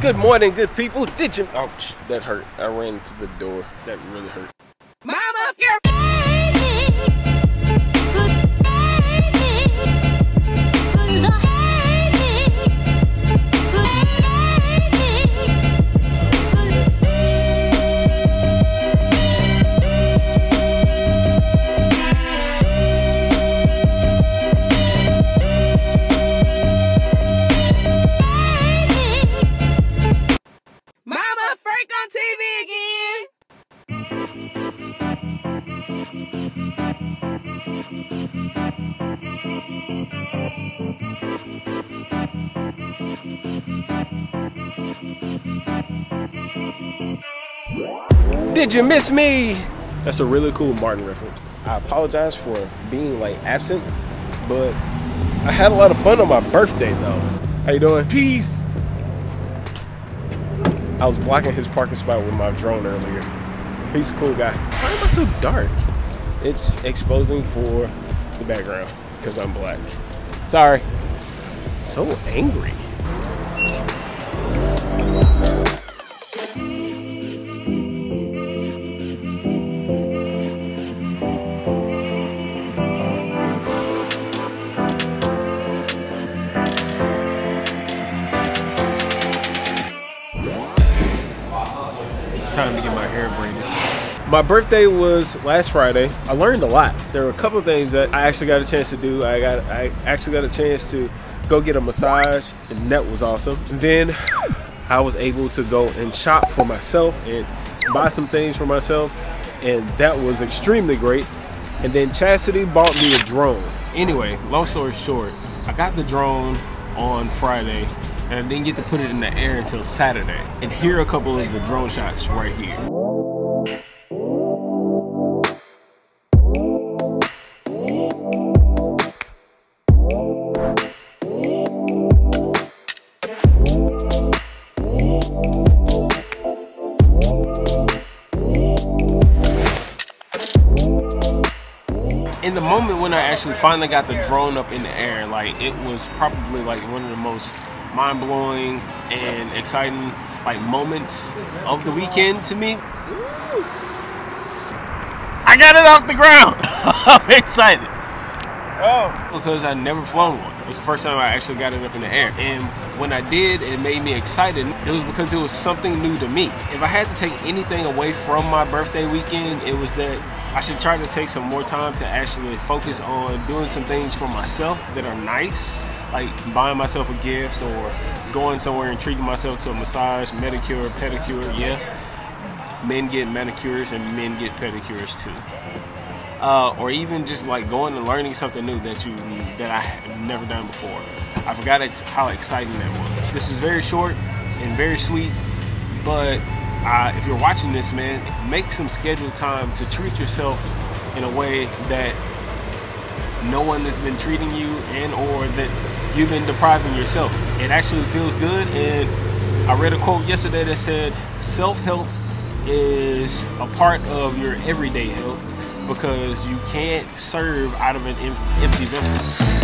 Good morning, good people. Did you? Ouch, that hurt. I ran into the door. That really hurt. Did you miss me? That's a really cool Martin reference. I apologize for being like absent, but I had a lot of fun on my birthday though. How you doing? Peace. I was blocking his parking spot with my drone earlier. He's a cool guy. Why am I so dark? It's exposing for the background because I'm black. Sorry. So angry. Time to get my hair braided. My birthday was last Friday. I learned a lot. There were a couple things that I actually got a chance to do. I got I actually got a chance to go get a massage, and that was awesome. And then I was able to go and shop for myself and buy some things for myself, and that was extremely great. And then Chasity bought me a drone. Anyway, long story short, I got the drone on Friday and didn't get to put it in the air until Saturday. And here are a couple of the drone shots right here. in the moment when I actually finally got the drone up in the air, like it was probably like one of the most mind blowing and exciting like moments of the weekend to me. I got it off the ground. I'm excited. Oh, because I never flown one. It was the first time I actually got it up in the air. And when I did, it made me excited. It was because it was something new to me. If I had to take anything away from my birthday weekend, it was that I should try to take some more time to actually focus on doing some things for myself that are nice, like buying myself a gift or going somewhere and treating myself to a massage, manicure, pedicure. Yeah, men get manicures and men get pedicures too. Uh, or even just like going and learning something new that you that I have never done before. I forgot how exciting that was. This is very short and very sweet, but uh, if you're watching this, man, make some scheduled time to treat yourself in a way that no one has been treating you and or that you've been depriving yourself. It actually feels good and I read a quote yesterday that said self-help is a part of your everyday health because you can't serve out of an empty vessel.